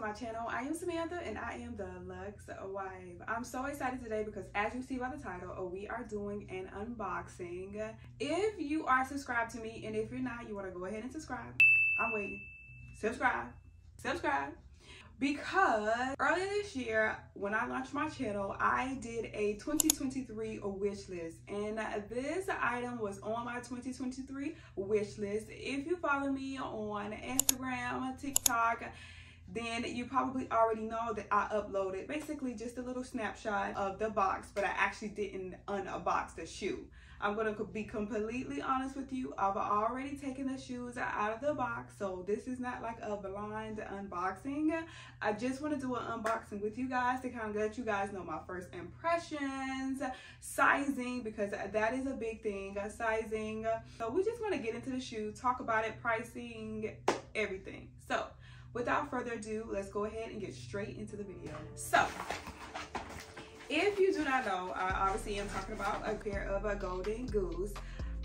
my channel. I am Samantha and I am the Luxe Wife. I'm so excited today because as you see by the title, uh, we are doing an unboxing. If you are subscribed to me and if you're not, you want to go ahead and subscribe. I'm waiting. Subscribe. Subscribe because earlier this year when I launched my channel, I did a 2023 wish list and this item was on my 2023 wish list. If you follow me on Instagram, TikTok, then you probably already know that I uploaded basically just a little snapshot of the box, but I actually didn't unbox the shoe. I'm gonna be completely honest with you. I've already taken the shoes out of the box, so this is not like a blind unboxing. I just wanna do an unboxing with you guys to kind of let you guys know my first impressions, sizing, because that is a big thing, uh, sizing. So we just wanna get into the shoe, talk about it, pricing, everything. So without further ado, let's go ahead and get straight into the video. So if you do not know, I obviously am talking about a pair of a golden goose.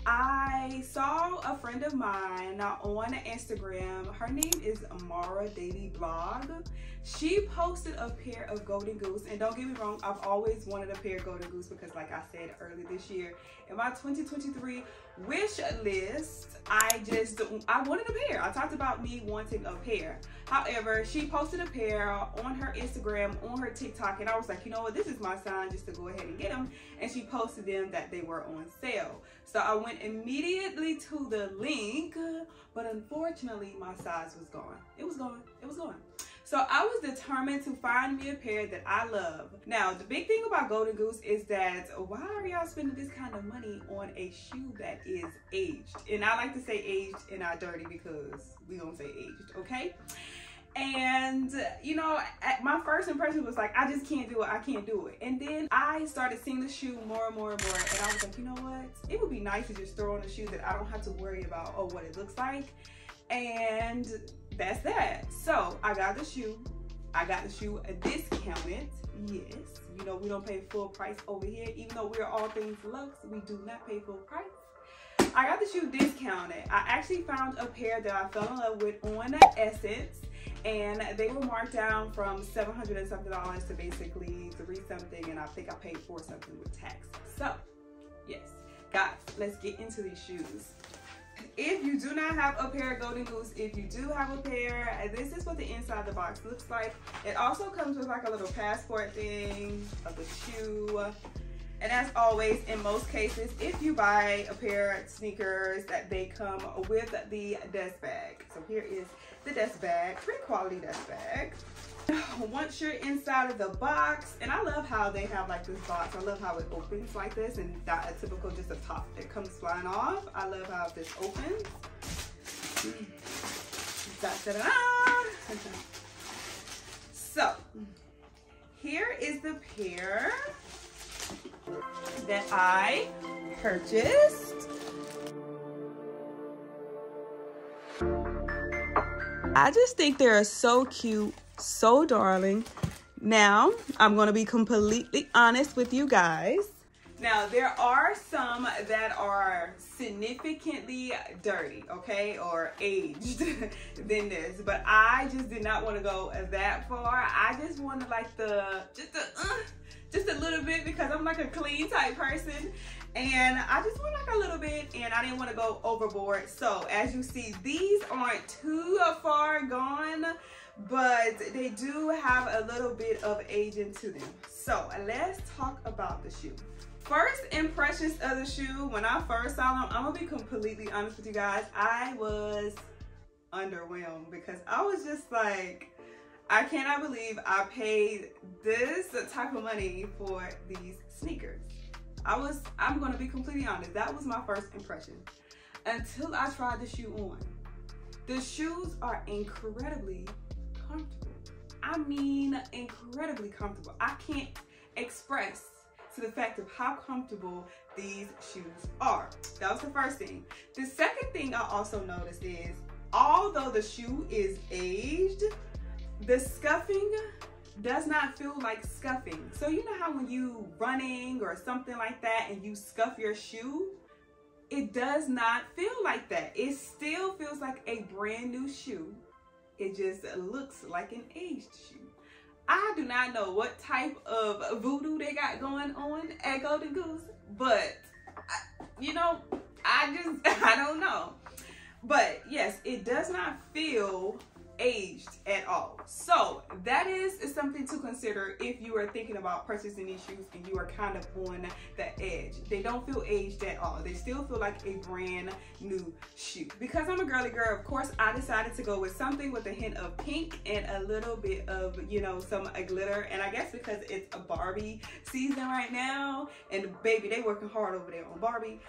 I saw a friend of mine uh, on Instagram. Her name is Amara Daily Blog. She posted a pair of golden goose. And don't get me wrong, I've always wanted a pair of golden goose because like I said earlier this year, in my 2023 wish list, I just, I wanted a pair. I talked about me wanting a pair. However, she posted a pair on her Instagram, on her TikTok, and I was like, you know what, this is my sign just to go ahead and get them. And she posted them that they were on sale. So I went immediately to the link, but unfortunately my size was gone. It was gone, it was gone. So I was determined to find me a pair that I love. Now, the big thing about Golden Goose is that why are y'all spending this kind of money on a shoe that is aged? And I like to say aged and not dirty because we don't say aged, okay? And, you know, my first impression was like, I just can't do it. I can't do it. And then I started seeing the shoe more and more and more. And I was like, you know what? It would be nice to just throw on a shoe that I don't have to worry about, oh, what it looks like. And that's that. So I got the shoe. I got the shoe discounted. Yes, you know we don't pay full price over here. Even though we're all things luxe, we do not pay full price. I got the shoe discounted. I actually found a pair that I fell in love with on SSENSE and they were marked down from 700 and something dollars to basically three something and I think I paid four something with tax. So yes, guys, let's get into these shoes if you do not have a pair of golden goose if you do have a pair this is what the inside of the box looks like. It also comes with like a little passport thing of the shoe and as always in most cases if you buy a pair of sneakers that they come with the dust bag. So here is the dust bag pretty quality dust bag once you're inside of the box and i love how they have like this box. I love how it opens like this and not a typical just a top that comes flying off. I love how this opens. Da, da, da, so here is the pair that i purchased. I just think they're so cute so darling. Now, I'm going to be completely honest with you guys. Now, there are some that are significantly dirty, okay, or aged than this, but I just did not want to go that far. I just wanted like the, just a, uh, just a little bit because I'm like a clean type person and I just went like a little bit and I didn't want to go overboard. So as you see, these aren't too far gone but they do have a little bit of age to them. So let's talk about the shoe. First impressions of the shoe, when I first saw them, I'm gonna be completely honest with you guys, I was underwhelmed because I was just like, I cannot believe I paid this type of money for these sneakers. I was, I'm gonna be completely honest, that was my first impression until I tried the shoe on. The shoes are incredibly comfortable. I mean, incredibly comfortable. I can't express to the fact of how comfortable these shoes are. That was the first thing. The second thing I also noticed is, although the shoe is aged, the scuffing does not feel like scuffing. So you know how when you running or something like that and you scuff your shoe, it does not feel like that. It still feels like a brand new shoe it just looks like an aged shoe. I do not know what type of voodoo they got going on at Golden Goose, but you know, I just, I don't know. But yes, it does not feel aged at all. So that is, something to consider if you are thinking about purchasing these shoes and you are kind of on the edge. They don't feel aged at all. They still feel like a brand new shoe. Because I'm a girly girl, of course, I decided to go with something with a hint of pink and a little bit of, you know, some glitter. And I guess because it's a Barbie season right now and baby, they working hard over there on Barbie.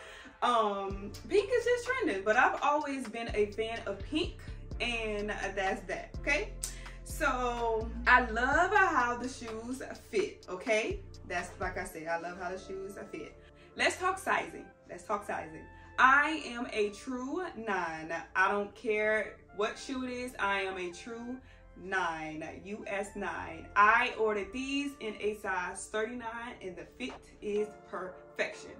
Um, pink is just trending, but I've always been a fan of pink and that's that, okay? So I love how the shoes fit, okay? That's like I said, I love how the shoes fit. Let's talk sizing. Let's talk sizing. I am a true nine. I don't care what shoe it is. I am a true nine, US nine. I ordered these in a size 39 and the fit is perfection.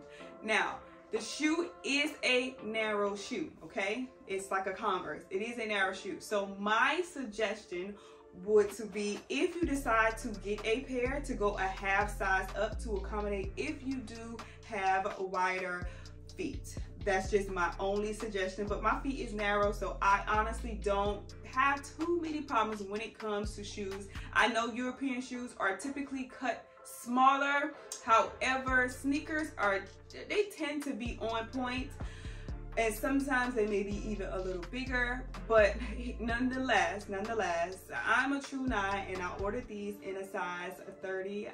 Now, the shoe is a narrow shoe, okay? It's like a Converse. It is a narrow shoe. So my suggestion would to be if you decide to get a pair to go a half size up to accommodate if you do have wider feet. That's just my only suggestion, but my feet is narrow, so I honestly don't have too many problems when it comes to shoes. I know European shoes are typically cut smaller. However, sneakers are, they tend to be on point and sometimes they may be even a little bigger but nonetheless nonetheless i'm a true nine and i ordered these in a size 39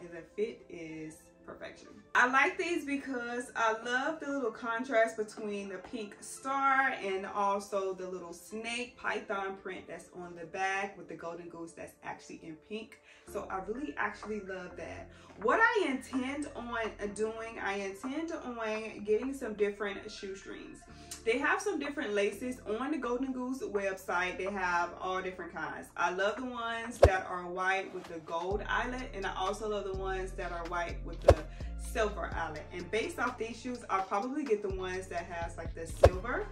and the fit is perfection. I like these because I love the little contrast between the pink star and also the little snake python print that's on the back with the golden goose that's actually in pink. So I really actually love that. What I intend on doing, I intend on getting some different shoestrings. They have some different laces on the Golden Goose website. They have all different kinds. I love the ones that are white with the gold eyelet and I also love the ones that are white with the silver eyelet. And based off these shoes, I'll probably get the ones that has like the silver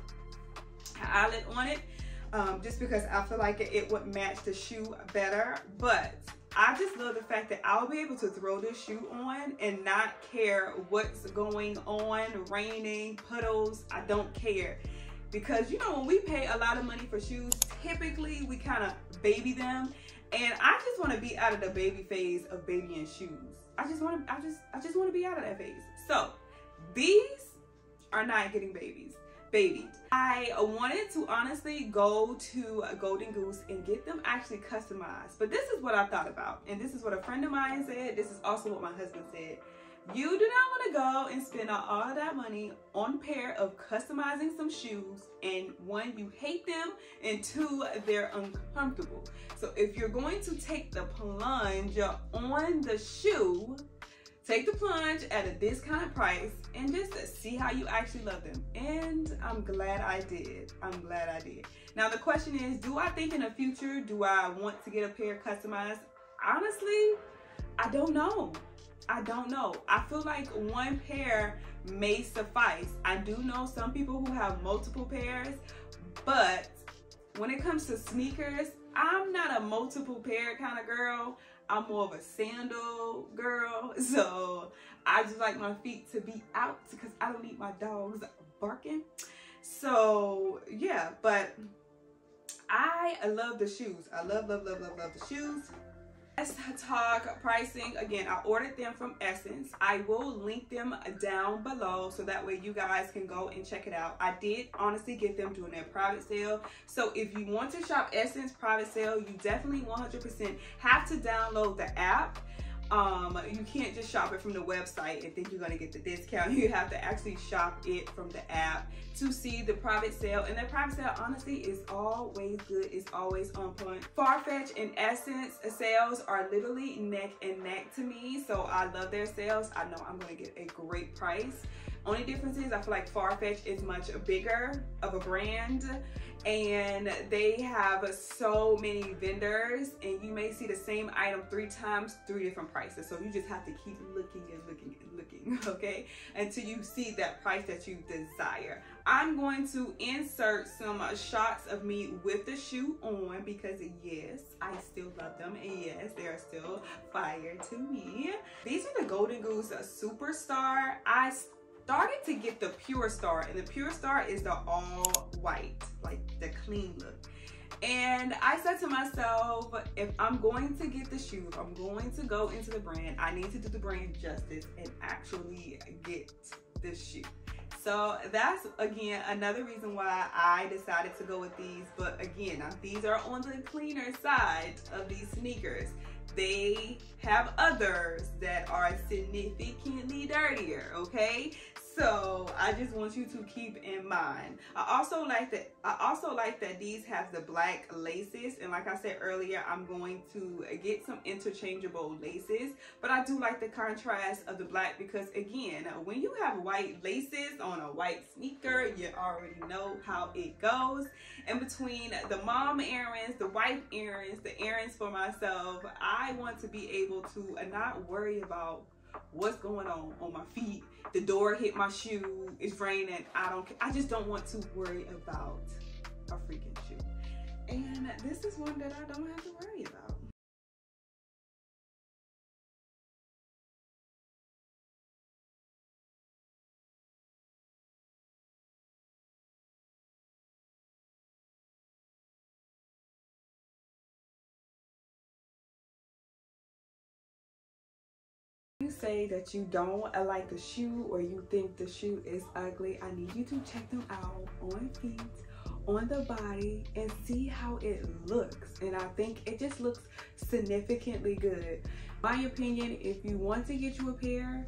eyelet on it um, just because I feel like it, it would match the shoe better. But I just love the fact that I'll be able to throw this shoe on and not care what's going on, raining, puddles, I don't care. Because you know, when we pay a lot of money for shoes, typically we kind of baby them. And I just want to be out of the baby phase of babying shoes. I just want to, I just, I just want to be out of that phase. So these are not getting babies baby. I wanted to honestly go to Golden Goose and get them actually customized. But this is what I thought about. And this is what a friend of mine said. This is also what my husband said. You do not want to go and spend all that money on a pair of customizing some shoes and one, you hate them and two, they're uncomfortable. So if you're going to take the plunge on the shoe, Take the plunge at a discount price and just see how you actually love them. And I'm glad I did. I'm glad I did. Now the question is, do I think in the future, do I want to get a pair customized? Honestly, I don't know. I don't know. I feel like one pair may suffice. I do know some people who have multiple pairs, but when it comes to sneakers, I'm not a multiple pair kind of girl. I'm more of a sandal girl. So I just like my feet to be out because I don't need my dogs barking. So yeah, but I love the shoes. I love, love, love, love, love the shoes. Let's talk pricing. Again, I ordered them from SSENSE. I will link them down below so that way you guys can go and check it out. I did honestly get them during their private sale. So if you want to shop SSENSE private sale, you definitely 100% have to download the app um you can't just shop it from the website and think you're to get the discount. You have to actually shop it from the app to see the private sale. And the private sale honestly is always good. It's always on point. Farfetch and SSENSE sales are literally neck and neck to me. So i love their sales. I know i'm to get a great price. Only difference is I feel like Farfetch is much bigger of a brand and they have so many vendors and you may see the same item three times, three different prices. So you just have to keep looking and looking and looking. okay? Until you see that price that you desire. I'm going to insert some shots of me with the shoe on because yes, I still love them and yes, they are still fire to me. These are the Golden Goose Superstar. I started to get the Pure Star and the Pure Star is the all white, like the clean look. And I said to myself, if I'm going to get the shoe, if I'm going to go into the brand, I need to do the brand justice and actually get this shoe. So that's again another reason why I decided to go with these. But again, these are on the cleaner side of these sneakers. They have others that are significantly dirtier, okay? So I just want you to keep in mind. I also like that I also like that these have the black laces. And like I said earlier I'm going to get some interchangeable laces. But I do like the contrast of the black because again when you have white laces on a white sneaker you already know how it goes. And between the mom errands the wife errands the errands for myself I want to be able to not worry about what's going on on my feet. The door hit my shoe. It's raining. I don't i just don't want to worry about a freaking shoe. And this is one that i don't have to worry about say that you don't like the shoe or you think the shoe is ugly, I need you to check them out on feet, on the body, and see how it looks. And I think it just looks significantly good. My opinion, if you want to get you a pair,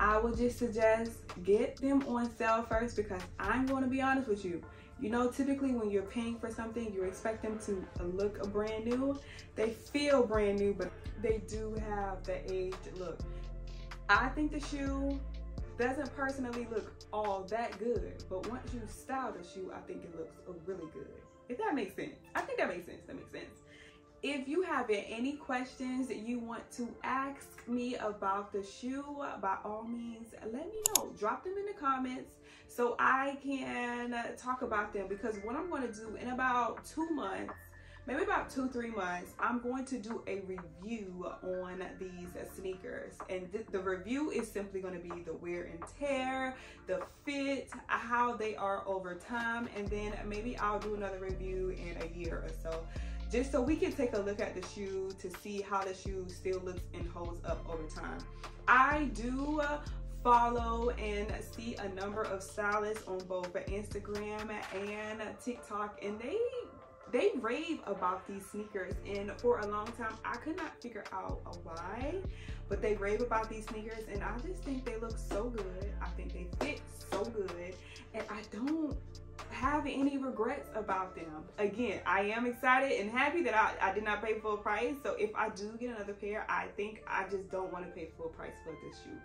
I would just suggest get them on sale first because I'm going to be honest with you. You know, typically when you're paying for something, you expect them to look brand new. They feel brand new, but they do have the aged look. I think the shoe doesn't personally look all that good, but once you style the shoe, I think it looks really good. If that makes sense. I think that makes sense. That makes sense. If you have any questions that you want to ask me about the shoe, by all means, let me know. Drop them in the comments so I can talk about them because what I'm going to do in about two months, maybe about two, three months, I'm going to do a review on these sneakers. And th the review is simply going to be the wear and tear, the fit, how they are over time, and then maybe I'll do another review in a year or so. Just so we can take a look at the shoe to see how the shoe still looks and holds up over time. I do uh, follow and see a number of stylists on both Instagram and TikTok and they they rave about these sneakers and for a long time I could not figure out why but they rave about these sneakers and I just think they look so good. I think they fit so good and I don't have any regrets about them. Again I am excited and happy that I, I did not pay full price so if I do get another pair I think I just don't want to pay full price for this shoe.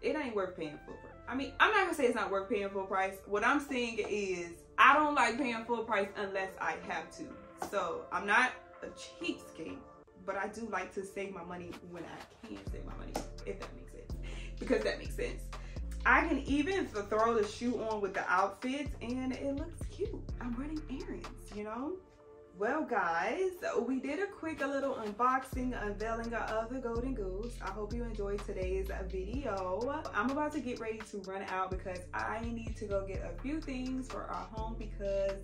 It ain't worth paying full price. I mean I'm not gonna say it's not worth paying full price. What I'm saying is I don't like paying full price unless I have to. So I'm not a cheapskate, but I do like to save my money when I can save my money, if that makes sense. Because that makes sense. I can even throw the shoe on with the outfits and it looks cute. I'm running errands, you know? Well guys, we did a quick a little unboxing, unveiling of the Golden Goose. I hope you enjoyed today's video. I'm about to get ready to run out because I need to go get a few things for our home because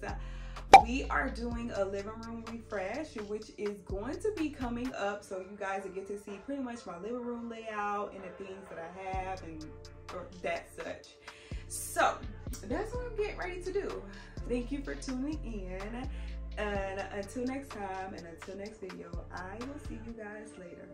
we are doing a living room refresh which is going to be coming up so you guys will get to see pretty much my living room layout and the things that I have and that such. So that's what I'm getting ready to do. Thank you for tuning in. And until next time and until next video, I will see you guys later.